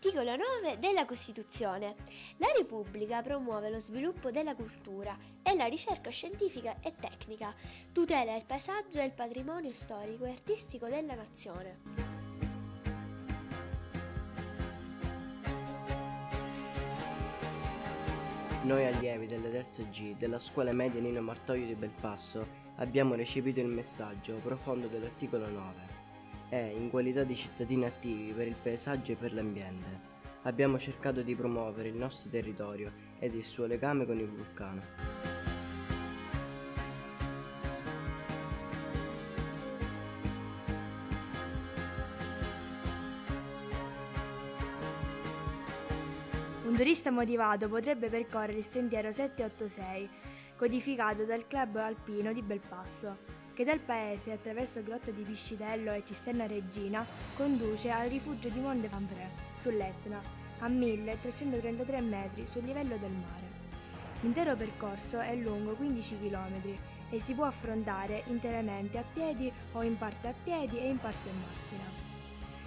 Articolo 9 della Costituzione. La Repubblica promuove lo sviluppo della cultura e la ricerca scientifica e tecnica, tutela il paesaggio e il patrimonio storico e artistico della nazione. Noi allievi delle terze G della scuola media Nino Martoglio di Belpasso abbiamo recepito il messaggio profondo dell'articolo 9 e, in qualità di cittadini attivi per il paesaggio e per l'ambiente, abbiamo cercato di promuovere il nostro territorio ed il suo legame con il vulcano. Un turista motivato potrebbe percorrere il sentiero 786, codificato dal club alpino di Belpasso, che dal paese, attraverso grotte di Piscitello e Cisterna Regina, conduce al rifugio di Monte Fampré, sull'Etna, a 1333 metri sul livello del mare. L'intero percorso è lungo 15 km e si può affrontare interamente a piedi o in parte a piedi e in parte in macchina.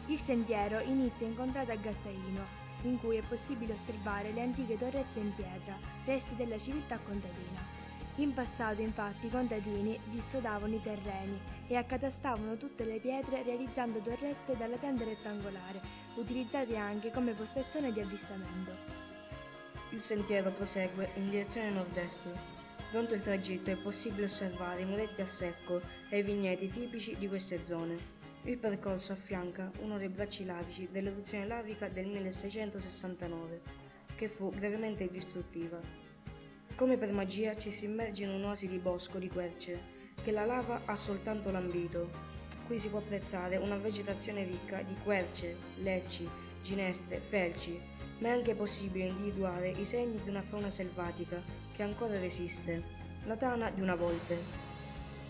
Il sentiero inizia incontrato a Gattaino, in cui è possibile osservare le antiche torrette in pietra, resti della civiltà contadina. In passato infatti i contadini dissodavano i terreni e accatastavano tutte le pietre realizzando torrette dalla pianta rettangolare, utilizzate anche come postazione di avvistamento. Il sentiero prosegue in direzione nord-est. Durante il tragitto è possibile osservare i muretti a secco e i vigneti tipici di queste zone. Il percorso affianca uno dei bracci lavici dell'eruzione lavica del 1669, che fu gravemente distruttiva. Come per magia ci si immerge in un'oasi di bosco di querce, che la lava ha soltanto lambito. Qui si può apprezzare una vegetazione ricca di querce, lecci, ginestre, felci, ma è anche possibile individuare i segni di una fauna selvatica che ancora resiste, la tana di una volpe.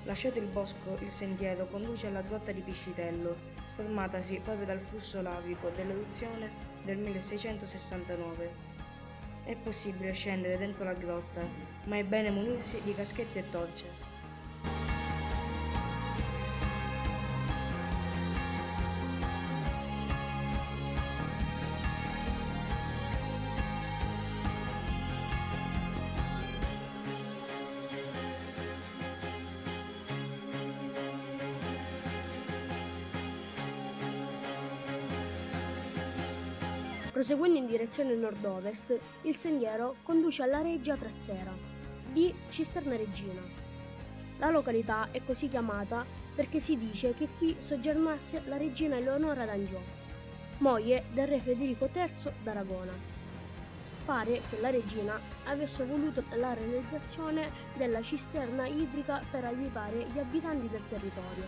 Lasciato il bosco, il sentiero conduce alla grotta di Piscitello, formatasi proprio dal flusso lavico dell'eruzione del 1669 è possibile scendere dentro la grotta, ma è bene munirsi di caschette e torce. Proseguendo in direzione nord-ovest, il sentiero conduce alla reggia trazzera di Cisterna Regina. La località è così chiamata perché si dice che qui soggiornasse la regina Eleonora d'Angiò, moglie del re Federico III d'Aragona. Pare che la regina avesse voluto la realizzazione della cisterna idrica per aiutare gli abitanti del territorio.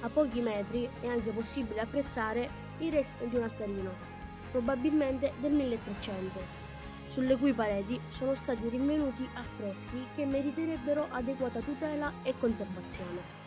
A pochi metri è anche possibile apprezzare i resti di un altarino probabilmente del 1300, sulle cui pareti sono stati rinvenuti affreschi che meriterebbero adeguata tutela e conservazione.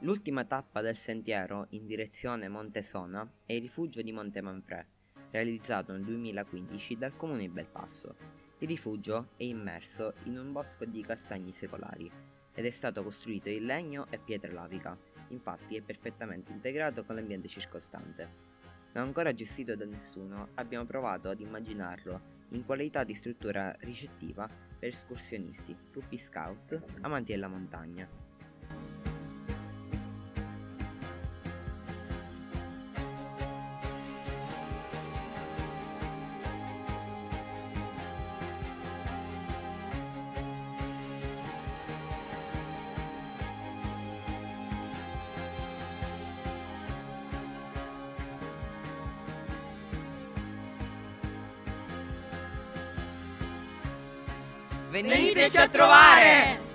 L'ultima tappa del sentiero in direzione Montesona è il rifugio di Monte Manfrè, realizzato nel 2015 dal comune di Belpasso il rifugio è immerso in un bosco di castagni secolari ed è stato costruito in legno e pietra lavica, infatti è perfettamente integrato con l'ambiente circostante. Non ancora gestito da nessuno, abbiamo provato ad immaginarlo in qualità di struttura ricettiva per escursionisti, gruppi scout, amanti della montagna. Veniteci a trovare!